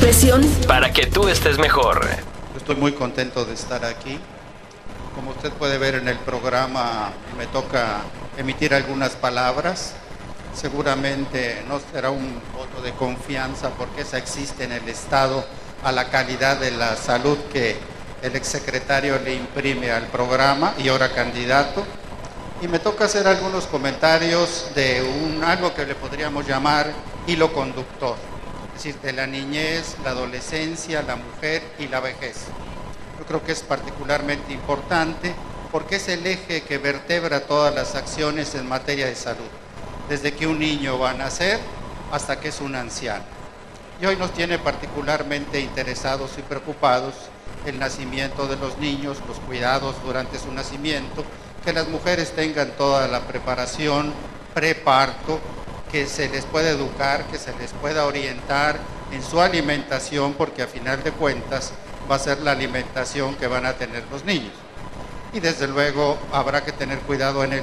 expresión para que tú estés mejor. Estoy muy contento de estar aquí. Como usted puede ver en el programa, me toca emitir algunas palabras. Seguramente no será un voto de confianza porque esa existe en el Estado a la calidad de la salud que el exsecretario le imprime al programa y ahora candidato. Y me toca hacer algunos comentarios de un, algo que le podríamos llamar hilo conductor, decir, de la niñez, la adolescencia, la mujer y la vejez. Yo creo que es particularmente importante porque es el eje que vertebra todas las acciones en materia de salud, desde que un niño va a nacer hasta que es un anciano. Y hoy nos tiene particularmente interesados y preocupados el nacimiento de los niños, los cuidados durante su nacimiento, que las mujeres tengan toda la preparación preparto, que se les pueda educar, que se les pueda orientar en su alimentación, porque a final de cuentas va a ser la alimentación que van a tener los niños. Y desde luego habrá que tener cuidado en el,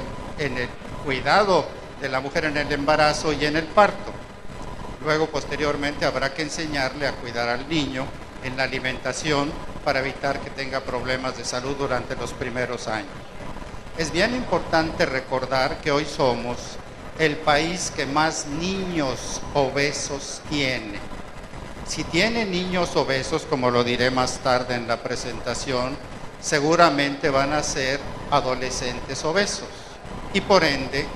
cuidado de la mujer en el embarazo y en el parto. Luego, posteriormente, habrá que enseñarle a cuidar al niño en la alimentación para evitar que tenga problemas de salud durante los primeros años. Es bien importante recordar que hoy somos el país que más niños obesos tiene. Si tiene niños obesos, como lo diré más tarde en la presentación, seguramente van a ser adolescentes obesos y por ende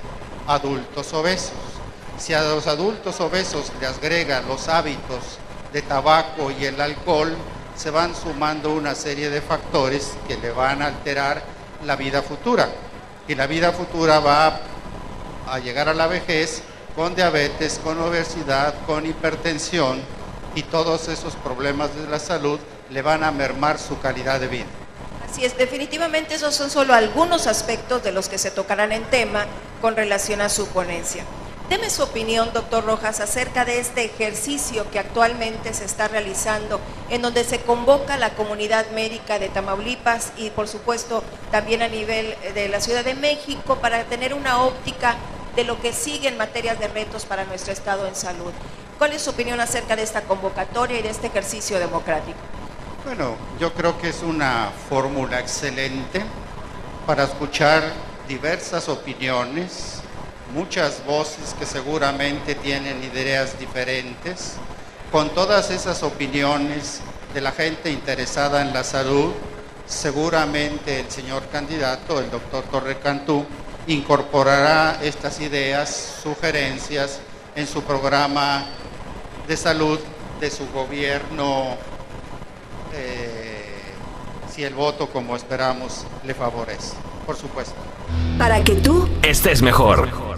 adultos obesos. Si a los adultos obesos le agregan los hábitos de tabaco y el alcohol, se van sumando una serie de factores que le van a alterar la vida futura. Y la vida futura va a llegar a la vejez con diabetes, con obesidad, con hipertensión y todos esos problemas de la salud le van a mermar su calidad de vida. Así es, definitivamente esos son solo algunos aspectos de los que se tocarán en tema con relación a su ponencia. Deme su opinión, doctor Rojas, acerca de este ejercicio que actualmente se está realizando, en donde se convoca a la comunidad médica de Tamaulipas y, por supuesto, también a nivel de la Ciudad de México para tener una óptica de lo que sigue en materia de retos para nuestro estado en salud. ¿Cuál es su opinión acerca de esta convocatoria y de este ejercicio democrático? Bueno, yo creo que es una fórmula excelente para escuchar diversas opiniones, muchas voces que seguramente tienen ideas diferentes. Con todas esas opiniones de la gente interesada en la salud, seguramente el señor candidato, el doctor Torre Cantú, incorporará estas ideas, sugerencias en su programa de salud de su gobierno eh, si el voto, como esperamos, le favorece. Por supuesto. para que tú Estés mejor.